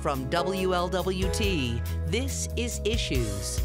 From WLWT, this is Issues.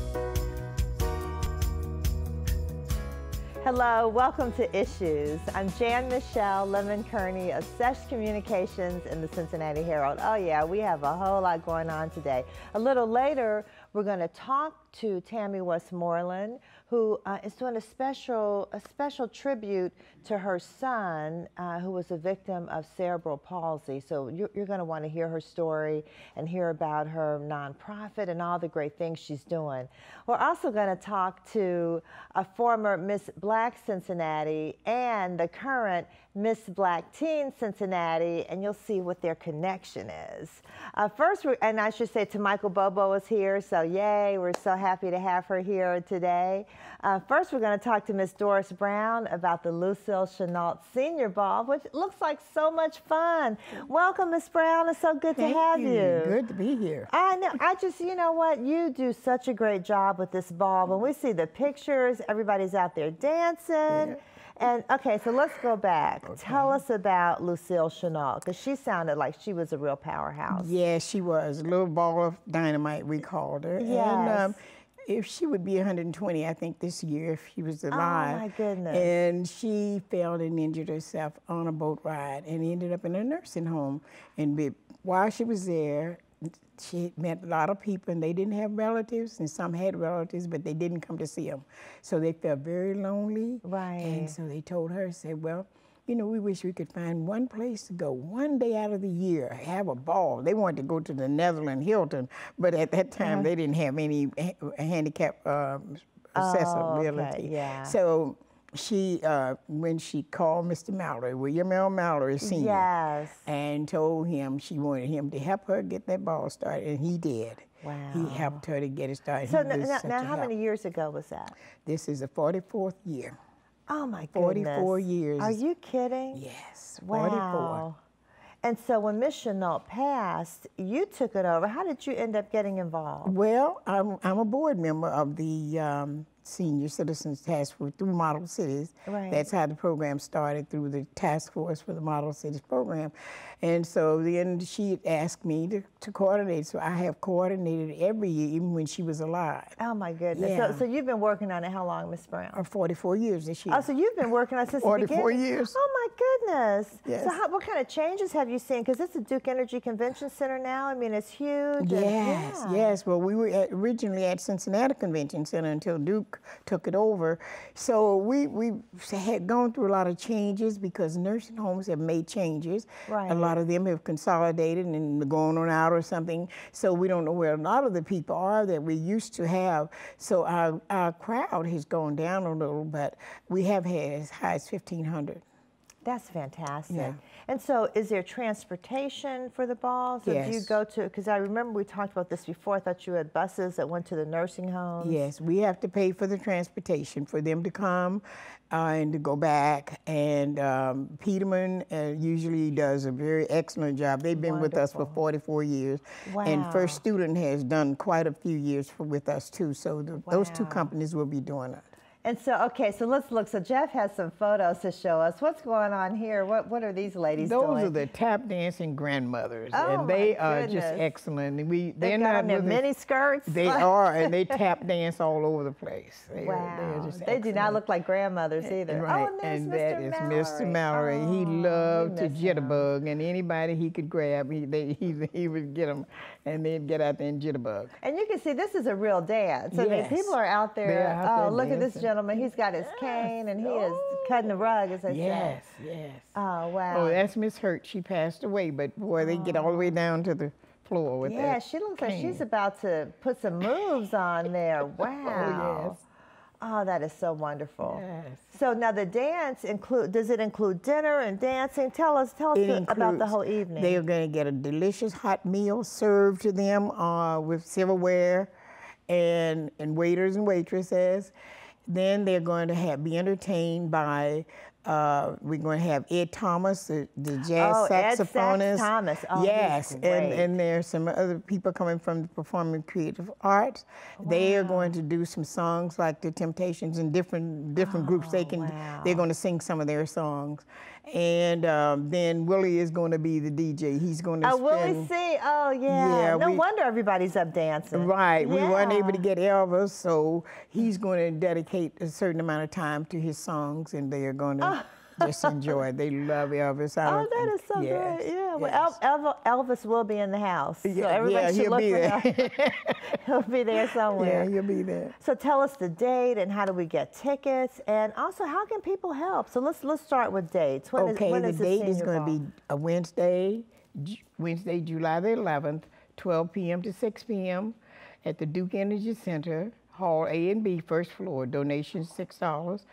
Hello, welcome to Issues. I'm Jan Michele Lemon Kearney of Sesh Communications in the Cincinnati Herald. Oh yeah, we have a whole lot going on today. A little later, we're going to talk to Tammy Westmoreland, who uh, is doing a special a special tribute to her son, uh, who was a victim of cerebral palsy. So you're, you're going to want to hear her story and hear about her nonprofit and all the great things she's doing. We're also going to talk to a former Miss Black Cincinnati and the current Miss Black Teen Cincinnati, and you'll see what their connection is. Uh, first, and I should say, to Michael Bobo is here, so yay, we're so happy to have her here today. Uh, first, we're going to talk to Miss Doris Brown about the Lucille Chenault Senior Ball, which looks like so much fun. Welcome, Miss Brown. It's so good Thank to have you. you. Good to be here. I know. I just, you know what? You do such a great job with this ball. When we see the pictures, everybody's out there dancing. Yeah. And okay, so let's go back. Okay. Tell us about Lucille Chenault, because she sounded like she was a real powerhouse. Yeah, she was. A little ball of dynamite, we called her. Yes. And, um, if she would be 120, I think, this year if she was alive. Oh my goodness! And she fell and injured herself on a boat ride and ended up in a nursing home. And while she was there, she met a lot of people and they didn't have relatives and some had relatives but they didn't come to see them so they felt very lonely right and so they told her said well you know we wish we could find one place to go one day out of the year have a ball they wanted to go to the netherland hilton but at that time uh-huh. they didn't have any handicap uh, accessibility oh, okay. yeah. so she, uh, when she called Mr. Mallory, William L. Mallory Sr., yes. and told him she wanted him to help her get that ball started, and he did. Wow. He helped her to get it started. So now, now how help. many years ago was that? This is the 44th year. Oh my goodness. 44 years. Are you kidding? Yes, 44. Wow. And so when Miss Chenault passed, you took it over. How did you end up getting involved? Well, I'm, I'm a board member of the um, Senior Citizens Task Force through Model Cities. Right. That's how the program started through the task force for the Model Cities program. And so then she asked me to, to coordinate. So I have coordinated every year, even when she was alive. Oh my goodness. Yeah. So, so you've been working on it how long, Miss Brown? Uh, 44 years this year. Oh, so you've been working on it since 44 years. Oh my goodness. Yes. So how, what kind of changes have you seen? Because it's a Duke Energy Convention Center now. I mean, it's huge. Yes, and, yeah. yes. Well, we were at, originally at Cincinnati Convention Center until Duke took it over. So we, we had gone through a lot of changes because nursing homes have made changes. Right. A lot of them have consolidated and going on out or something. So we don't know where a lot of the people are that we used to have. So our, our crowd has gone down a little, but we have had as high as 1,500. That's fantastic. Yeah. And so, is there transportation for the balls? Or yes. do you go to? Because I remember we talked about this before. I thought you had buses that went to the nursing homes. Yes, we have to pay for the transportation for them to come uh, and to go back. And um, Peterman uh, usually does a very excellent job. They've been Wonderful. with us for 44 years. Wow. And First Student has done quite a few years for, with us too. So the, wow. those two companies will be doing it. And so, okay, so let's look. So Jeff has some photos to show us. What's going on here? What What are these ladies doing? Those doing? are the tap dancing grandmothers, oh, and they are goodness. just excellent. We they're, they're not not in their mini skirts. They are, and they tap dance all over the place. They wow, are, they, they do not look like grandmothers eh, either. Right, oh, and, and that Mr. is Mallory. Mr. Mallory. Oh, he loved to jitterbug, him. and anybody he could grab, he they, he, he would get them, and they'd get out there and jitterbug. And you can see this is a real dance. So yes. mean, people are out there. Out oh, there look dancing. at this gentleman. He's got his yes. cane, and he oh. is cutting the rug, as I yes, say. Yes, yes. Oh, wow. Oh, that's Miss Hurt. She passed away, but boy, they get all the way down to the floor with it. yeah, that. she looks cane. like she's about to put some moves on there. Wow. Oh, yes. Oh, that is so wonderful. Yes. So now the dance include does it include dinner and dancing? Tell us tell us It the, about the whole evening. They are going to get a delicious hot meal served to them uh, with silverware and, and waiters and waitresses. Then they're going to have, be entertained by Uh, we're going to have Ed Thomas, the, the jazz Oh, Ed Sax saxophonist. Thomas. Oh, yes, and, and there's some other people coming from the performing creative arts. They are going to do some songs like the Temptations and different different groups. They Oh, can wow. they're going to sing some of their songs, And um, then Willie is going to be the DJ. He's going to Oh. Willie C. Oh, yeah. Yeah, no we- wonder everybody's up dancing. Right, we weren't able to get Elvis, so he's going to dedicate a certain amount of time to his songs, and they are going to just enjoy it. They love Elvis. I Oh, that is so yes, good. Yeah. Well. El- El- Elvis will be in the house. So Yeah, everybody yeah, should look be for there. him. he'll be there somewhere. yeah, he'll be there. So tell us the date and how do we get tickets and also how can people help? So let's let's start with dates. When is okay, when the is date is going to be a Wednesday, Wednesday, July the 11th, 12 p.m. to 6 p.m. at the Duke Energy Center, Hall A and B, first floor. Donation six dollars.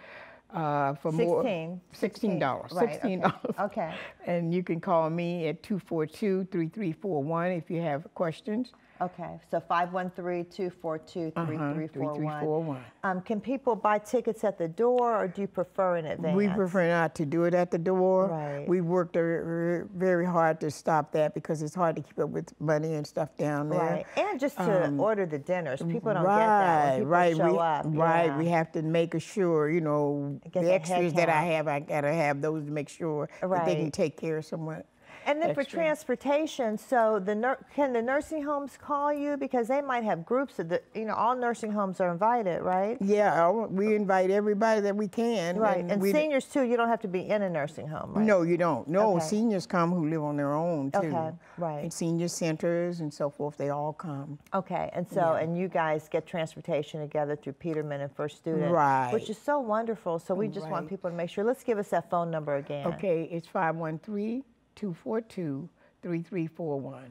Uh, for more, 16. sixteen dollars. Right. Sixteen dollars. Okay. And you can call me at 242-3341 if you have questions. Okay, so 513-242-3341. 3341. Um, can people buy tickets at the door or do you prefer in advance? We prefer not to do it at the door. Right. We worked very hard to stop that because it's hard to keep up with money and stuff down there. Right, and just to order the dinners. People don't get that when people Um, right, show we, up. Right, yeah. we have to make sure, you know, the the extras that I have, I gotta have those to make sure that they can take care of someone. And then for transportation, so the can the nursing homes call you because they might have groups of the you know all nursing homes are invited, right? Yeah, we invite everybody that we can. Right, and we- seniors too. You don't have to be in a nursing home, right? No, you don't. No, Okay. seniors come who live on their own too. Okay, right. And senior centers and so forth, they all come. Okay, and so and you guys get transportation together through Peterman and First Student, Right. Which is so wonderful. So we just want people to make sure. Let's give us that phone number again. Okay, it's 513-242-3341.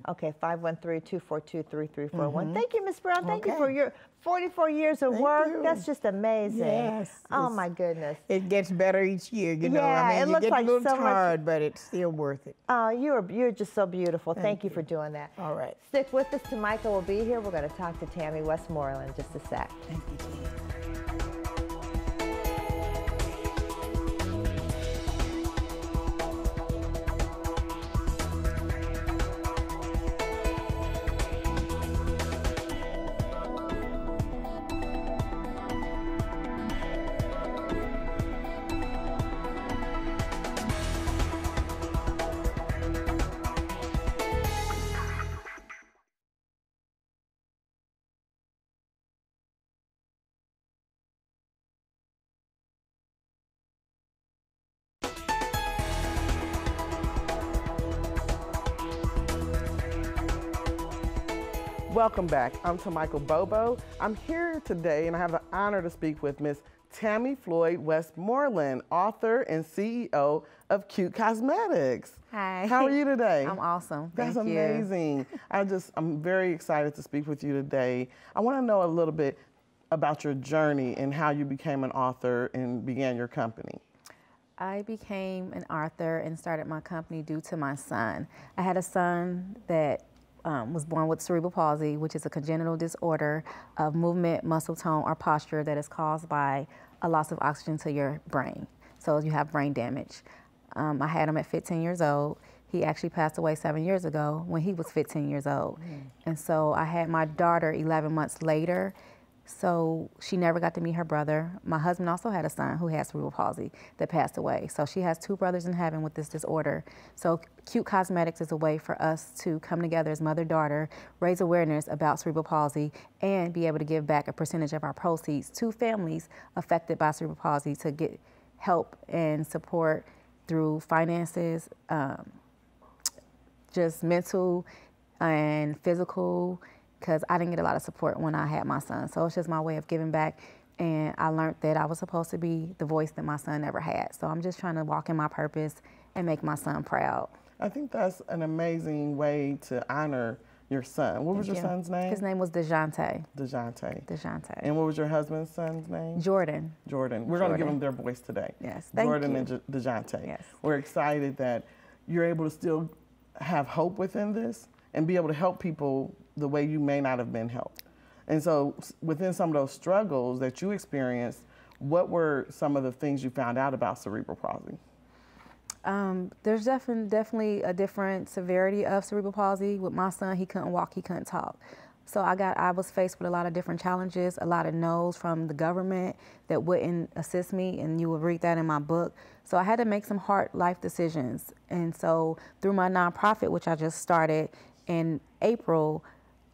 Okay, 513-242-3341. Thank you, Ms. Brown. Thank you Mm-hmm. For your 44 years of Thank work. you. That's just amazing. Yes, Oh my goodness. It gets better each year, you know. Yeah, I mean, it you looks get like a little so much- tired, but it's still worth it. Uh, you're you're just so beautiful. Thank, you for doing that. All right. Stick with us. Michael will be here. We're going to talk to Tammy Westmoreland in just a sec. Thank you, Tina. Welcome back. I'm Michael Bobo. I'm here today and I have the honor to speak with Miss Tammy Floyd Westmoreland, author and CEO of Qute Cosmetics. Hi. How are you today? I'm awesome. That's Thank you. amazing. I just, I'm very excited to speak with you today. I want to know a little bit about your journey and how you became an author and began your company. I became an author and started my company due to my son. I had a son that um, was born with cerebral palsy, which is a congenital disorder of movement, muscle tone, or posture that is caused by a loss of oxygen to your brain. So you have brain damage. Um, I had him at 15 years old. He actually passed away seven years ago when he was 15 years old. And so I had my daughter 11 months later. So she never got to meet her brother. My husband also had a son who has cerebral palsy that passed away. So she has two brothers in heaven with this disorder. So Qute Cosmetics is a way for us to come together as mother-daughter, raise awareness about cerebral palsy, and be able to give back a percentage of our proceeds to families affected by cerebral palsy to get help and support through finances, um, just mental and physical because I didn't get a lot of support when I had my son. So it's just my way of giving back. And I learned that I was supposed to be the voice that my son never had. So I'm just trying to walk in my purpose and make my son proud. I think that's an amazing way to honor your son. What was your son's name? His name was DeJounte. DeJounte. DeJounte. And what was your husband's son's name? Jordan. Jordan. We're going to give them their voice today. Yes, thank Jordan you. and DeJounte. Yes. We're excited that you're able to still have hope within this and be able to help people the way you may not have been helped. And so, within some of those struggles that you experienced, what were some of the things you found out about cerebral palsy? Um, there's definitely definitely a different severity of cerebral palsy. With my son, he couldn't walk, he couldn't talk. So I got I was faced with a lot of different challenges, a lot of no's from the government that wouldn't assist me, and you will read that in my book. So I had to make some hard life decisions. And so through my nonprofit, which I just started in April,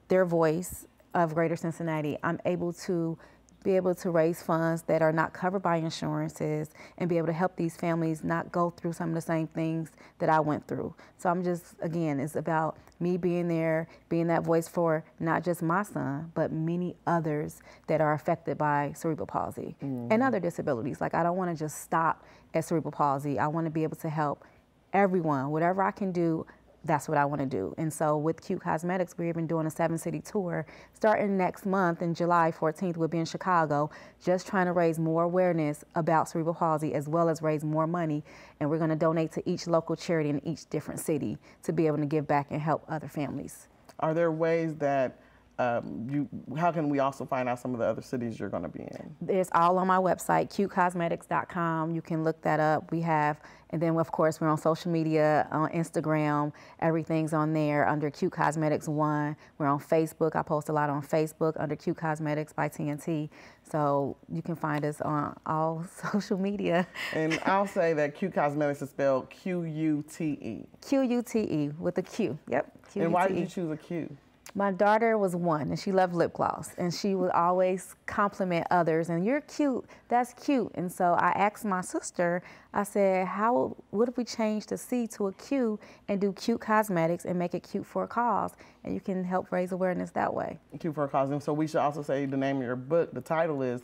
their voice of Greater Cincinnati, I'm able to be able to raise funds that are not covered by insurances and be able to help these families not go through some of the same things that I went through. So I'm just, again, it's about me being there, being that voice for not just my son, but many others that are affected by cerebral palsy mm-hmm. and other disabilities. Like, I don't want to just stop at cerebral palsy. I want to be able to help everyone, whatever I can do, that's what I want to do. And so with Qute Cosmetics, we've been doing a seven city tour. Starting next month in July 14th, we'll be in Chicago, just trying to raise more awareness about cerebral palsy as well as raise more money. And we're going to donate to each local charity in each different city to be able to give back and help other families. Are there ways that um, you, how can we also find out some of the other cities you're going to be in? It's all on my website, qutecosmetics.com. You can look that up. We have, and then of course we're on social media, on Instagram. Everything's on there under Qute Cosmetics One. We're on Facebook. I post a lot on Facebook under Qute Cosmetics by TNT. So you can find us on all social media. And I'll say that Qute Cosmetics is spelled Q U T E. Q U T E with a Q. Yep. Q-U-T-E. And why did you choose a Q? My daughter was one and she loved lip gloss and she would always compliment others and you're cute, that's cute. And so I asked my sister, I said, how, what if we change the C to a Q and do Qute Cosmetics and make it cute for a cause? And you can help raise awareness that way. Cute for a cause. And so we should also say the name of your book, the title is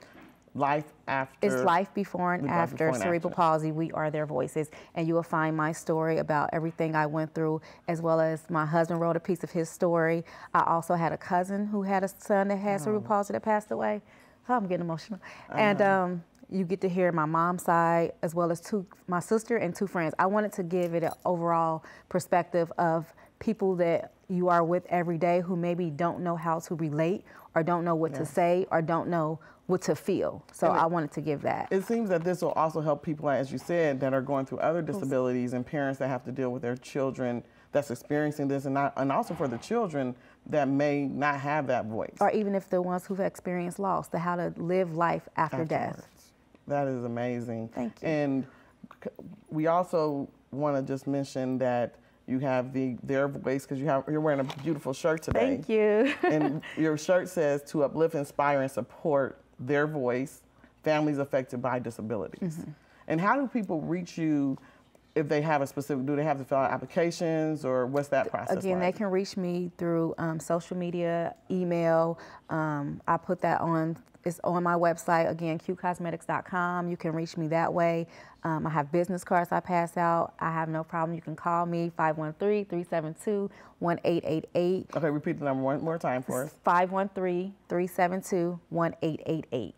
life after. It's life before and after before cerebral after. palsy. We are their voices, and you will find my story about everything I went through, as well as my husband wrote a piece of his story. I also had a cousin who had a son that had oh. cerebral palsy that passed away. Oh, I'm getting emotional, and. Um, you get to hear my mom's side as well as two my sister and two friends. I wanted to give it an overall perspective of people that you are with every day who maybe don't know how to relate or don't know what yeah. to say or don't know what to feel. So it, I wanted to give that. It seems that this will also help people, as you said, that are going through other disabilities and parents that have to deal with their children that's experiencing this and not, and also for the children that may not have that voice. Or even if the ones who've experienced loss, the how to live life after Afterwards. death. That is amazing. Thank you. And we also want to just mention that you have the their voice because you have you're wearing a beautiful shirt today. Thank you. and your shirt says to uplift, inspire, and support their voice, families affected by disabilities. Mm-hmm. And how do people reach you if they have a specific, do they have to fill out applications or what's that process Again, like? they can reach me through um, social media, email. Um, I put that on, it's on my website, again, qutecosmetics.com. You can reach me that way. Um, I have business cards I pass out. I have no problem. You can call me, 513-372-1888. Okay, repeat the number one more time for us. 513-372-1888.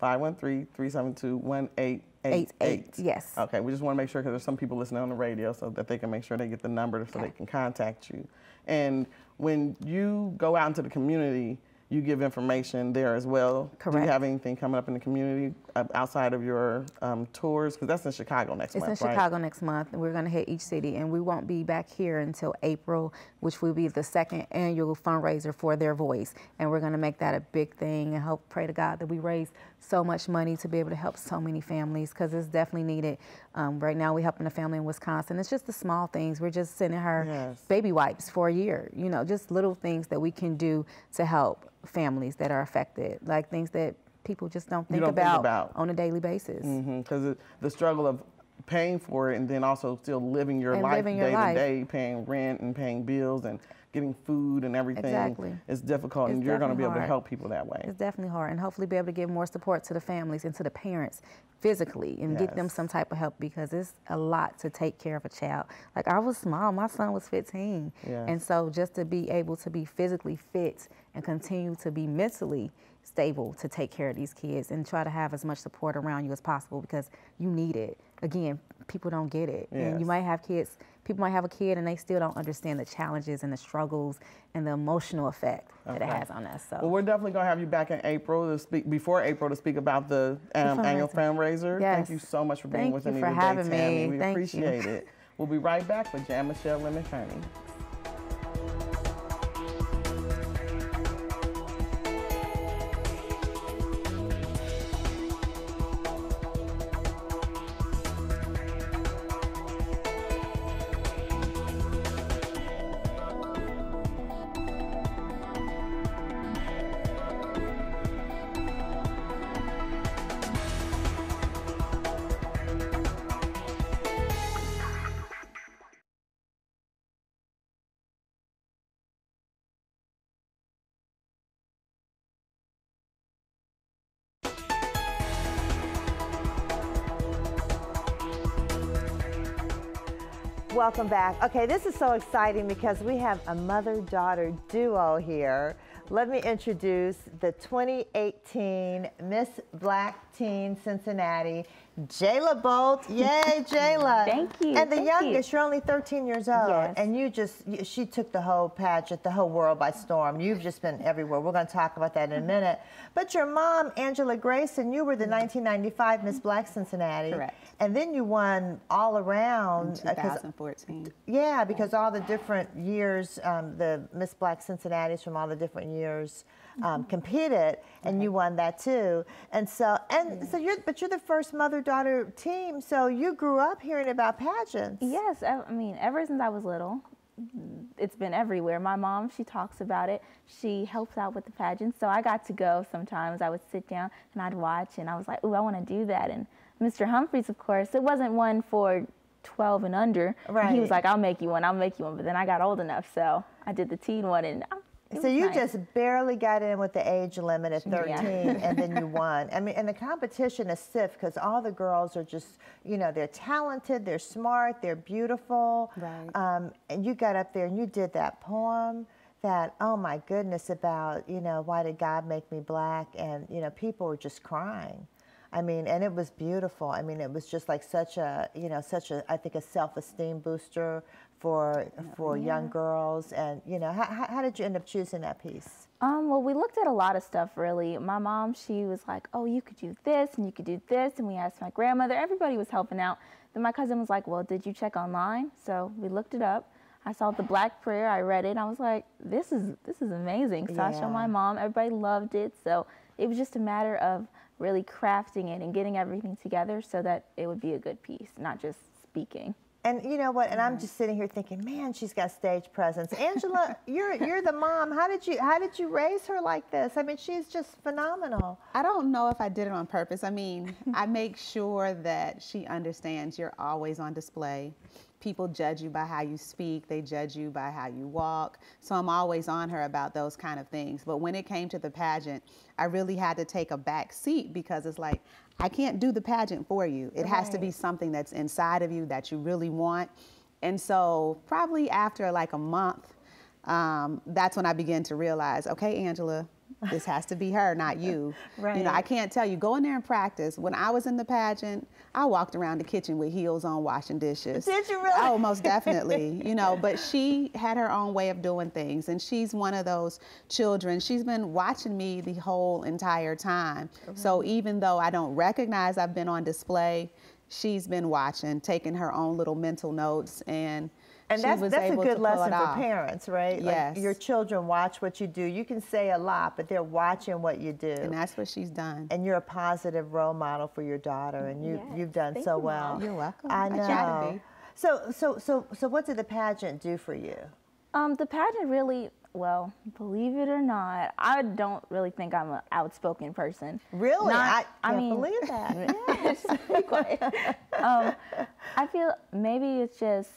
513-372-1888. Eight, eight. Yes. Okay, we just want to make sure because there's some people listening on the radio so that they can make sure they get the number so okay. they can contact you. And when you go out into the community, you give information there as well. Correct. Do you have anything coming up in the community uh, outside of your um, tours? Because that's in Chicago next it's month. It's in right? Chicago next month, we're going to hit each city, and we won't be back here until April, which will be the second annual fundraiser for Their Voice, and we're going to make that a big thing and hope, pray to God that we raise so much money to be able to help so many families because it's definitely needed. Um, right now, we're helping a family in Wisconsin. It's just the small things. We're just sending her yes. baby wipes for a year. You know, just little things that we can do to help families that are affected, like things that people just don't think, don't about, think about, on a daily basis. Because mm-hmm, the struggle of paying for it and then also still living your and life living your day life. to day, paying rent and paying bills and getting food and everything exactly. is difficult, it's and you're going to be able hard. to help people that way. It's definitely hard, and hopefully be able to give more support to the families and to the parents physically and yes. get them some type of help because it's a lot to take care of a child. Like I was small, my son was 15, yes. and so just to be able to be physically fit and continue to be mentally stable to take care of these kids and try to have as much support around you as possible because you need it. Again, people don't get it. Yes. And you might have kids, people might have a kid and they still don't understand the challenges and the struggles and the emotional effect okay. that it has on us. So. Well, we're definitely going to have you back in April to speak, before April to speak about the, um, the annual fundraiser. Yes. Thank you so much for being Thank with me today, having Tammy. Me. We Thank appreciate you. it. We'll be right back with Jan Michele Lemon Kearney. Welcome back. Okay, this is so exciting because we have a mother-daughter duo here. Let me introduce the 2018 Miss Black Teen Cincinnati, Jayla Bolt. Yay, Jayla. Thank you, And the thank youngest, you. are only 13 years old. Yes. And you just, she took the whole pageant, the whole world by storm. You've just been everywhere. We're going to talk about that in a minute. But your mom, Angela Grayson, you were the 1995 Miss Black Cincinnati. Correct. And then you won all around. uh, 'cause- 2014. yeah, because all the different years, um, the Miss Black Cincinnati's from all the different years um, competed, and you won that too. And so, and so you're, but you're the first mother-daughter team. So you grew up hearing about pageants. Yes, I I mean, ever since I was little, it's been everywhere. My mom, she talks about it. She helps out with the pageants, so I got to go sometimes. I would sit down and I'd watch, and I was like, "Ooh, I want to do that." And Mr. Humphreys, of course, it wasn't one for 12 and under. And He was like, "I'll make you one. I'll make you one." But then I got old enough, so I did the teen one, and it So you nice. just barely got in with the age limit at 13, Yeah. and then you won. I mean, and the competition is stiff because all the girls are just, you know, they're talented, they're smart, they're beautiful. Right. Um, and you got up there and you did that poem that, oh my goodness, about, you know, why did God make me black? And, you know, people were just crying. I mean, and it was beautiful. I mean, it was just like such a, you know, such a, I think, a self-esteem booster for for young girls. And you know, how, how, did you end up choosing that piece? Um, well, we looked at a lot of stuff really. My mom, she was like, oh, you could do this and you could do this. And we asked my grandmother, everybody was helping out. Then my cousin was like, well, did you check online? So we looked it up. I saw the Black Prayer. I read it. And I was like, this is this is amazing. So I Yeah. showed my mom. Everybody loved it. So it was just a matter of really crafting it and getting everything together so that it would be a good piece, not just speaking. And you know what? And I'm just sitting here thinking, man, she's got stage presence. Angela, you're you're the mom. How did you how did you raise her like this? I mean, she's just phenomenal. I don't know if I did it on purpose. I mean, I make sure that she understands you're always on display. People judge you by how you speak, they judge you by how you walk. So I'm always on her about those kind of things. But when it came to the pageant, I really had to take a back seat because it's like, I can't do the pageant for you. It has to be something that's inside of you that you really want. And so, probably after like a month, um, that's when I began to realize, okay, Angela, this has to be her, not you. right. You know, I can't tell you, go in there and practice. When I was in the pageant, I walked around the kitchen with heels on washing dishes. Did you really? Oh, most definitely. you know, but she had her own way of doing things. And she's one of those children. She's been watching me the whole entire time. So even though I don't recognize I've been on display, she's been watching, taking her own little mental notes and And she that's was that's a good lesson for parents, right? Yes. Like your children watch what you do. You can say a lot, but they're watching what you do. And that's what she's done. and you're a positive role model for your daughter, and you Yes. you've done Thank so you, well. Mom. You're welcome. I I know. try to be. So so so so what did the pageant do for you? Um, the pageant really, well, believe it or not, I don't really think I'm an outspoken person. Really, Not- I can't mean, believe that. Yes, be quiet. um, I feel maybe it's just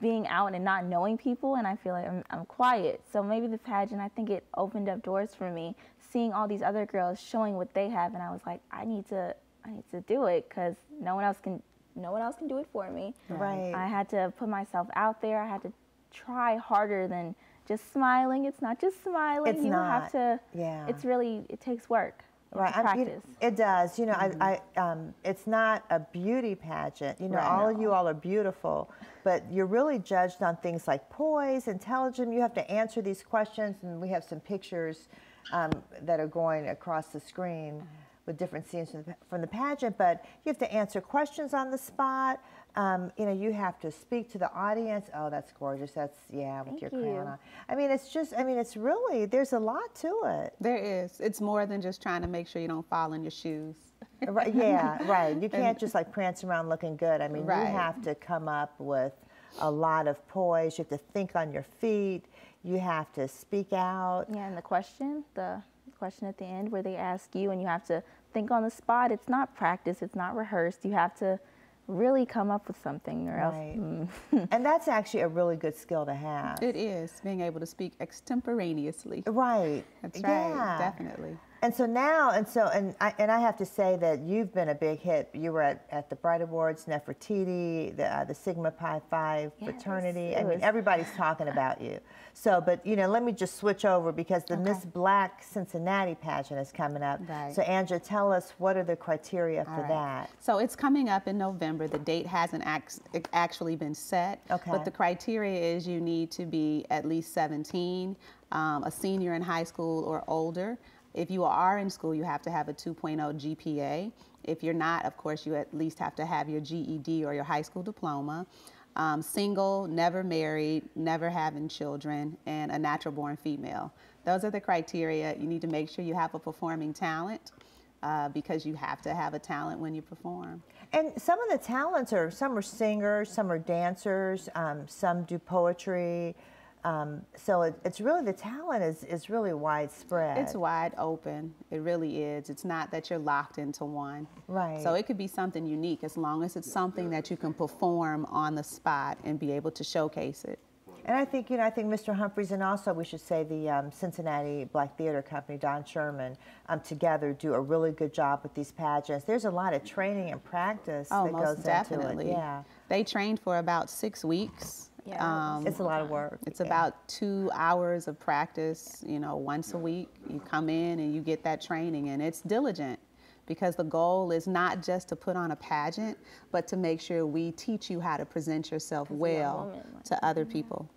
being out and not knowing people, and I feel like I'm, I'm quiet. So maybe the pageant, I think it opened up doors for me, seeing all these other girls showing what they have, and I was like, I need to, I need to do it because no one else can, no one else can do it for me. Right. I had to put myself out there. I had to try harder than just smiling. It's not just smiling. It's you not. have to. Yeah. It's really it takes work. Right, I'm- practice. it does. You know, I, I, um, it's not a beauty pageant. You know, all of you all are beautiful, but you're really judged on things like poise, intelligence. You have to answer these questions, and we have some pictures um, that are going across the screen with different scenes from the, from the pageant. But you have to answer questions on the spot. Um, you know, you have to speak to the audience. Oh, that's gorgeous. That's yeah, with Thank your you. crown on. I mean, it's just. I mean, it's really. There's a lot to it. There is. It's more than just trying to make sure you don't fall in your shoes. Right, yeah, right. You can't just like prance around looking good. I mean, you have to come up with a lot of poise. You have to think on your feet. You have to speak out. Yeah, and the question, the question at the end where they ask you and you have to think on the spot. It's not practice. It's not rehearsed. You have to really come up with something, or else. Right. mm. and that's actually a really good skill to have. It is being able to speak extemporaneously. right. That's yeah. right, definitely. And so now, and so, and I, and I have to say that you've been a big hit. You were at, at the Bright Awards, Nefertiti, the, uh, the Sigma Pi Phi Yes, fraternity. it I mean, everybody's talking about you. So, but you know, let me just switch over because the Miss Black Cincinnati pageant is coming up. Right. So, Angela, tell us what are the criteria for right. that? So it's coming up in November. The date hasn't act- actually been set. Okay. But the criteria is you need to be at least 17, um, a senior in high school or older. If you are in school, you have to have a 2.0 GPA. If you're not, of course, you at least have to have your GED or your high school diploma. Um, single, never married, never having children, and a natural born female. Those are the criteria. You need to make sure you have a performing talent uh, because you have to have a talent when you perform. And some of the talents are some are singers, some are dancers, um, some do poetry. Um, so it, it's really the talent is, is really widespread. It's wide open. It really is. It's not that you're locked into one. Right. So it could be something unique as long as it's something that you can perform on the spot and be able to showcase it. And I think, you know, I think Mr. Humphreys and also we should say the um, Cincinnati Black Theater Company, Don Sherman, um, together do a really good job with these pageants. There's a lot of training and practice Oh, that goes definitely. into it. Yeah. They trained for about six weeks. Yeah. it's a lot of work. It's Yeah. about two hours of practice, you know, once a week. You come in and you get that training, and it's diligent because the goal is not just to put on a pageant, but to make sure we teach you how to present yourself young well woman, like, to other people.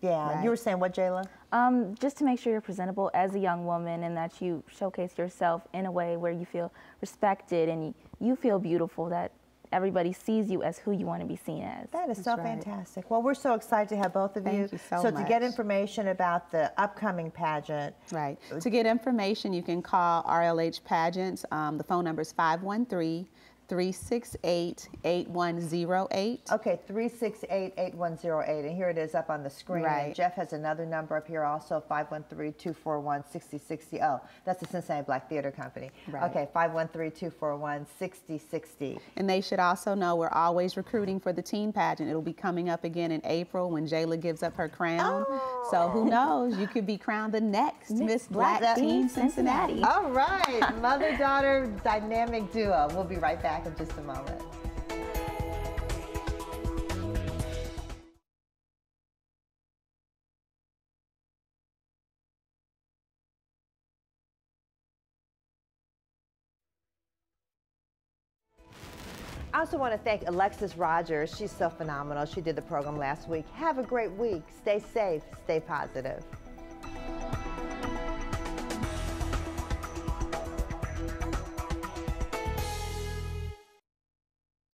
Yeah. Right. You were saying what, Jayla? Um, just to make sure you're presentable as a young woman and that you showcase yourself in a way where you feel respected and you, you feel beautiful, that everybody sees you as who you want to be seen as. That is so right. fantastic. Well, we're so excited to have both of you. Thank you so to get information about the upcoming pageant, Right. To get information, you can call RLH Pageants. Um, the phone number is 513 368 8108. Okay, 368-8108, and here it is up on the screen. And Right. Jeff has another number up here also, 513-241-6060. Oh, that's the Cincinnati Black Theater Company. Right. Okay, 513-241-6060. And they should also know we're always recruiting for the teen pageant. It'll be coming up again in April when Jayla gives up her crown. Oh. So who knows? You could be crowned the next Miss Black Black Teen Cincinnati. Cincinnati. All right, mother-daughter dynamic duo. We'll be right back in just a moment. I also want to thank Alexis Rogers. She's so phenomenal. She did the program last week. Have a great week. Stay safe. Stay positive.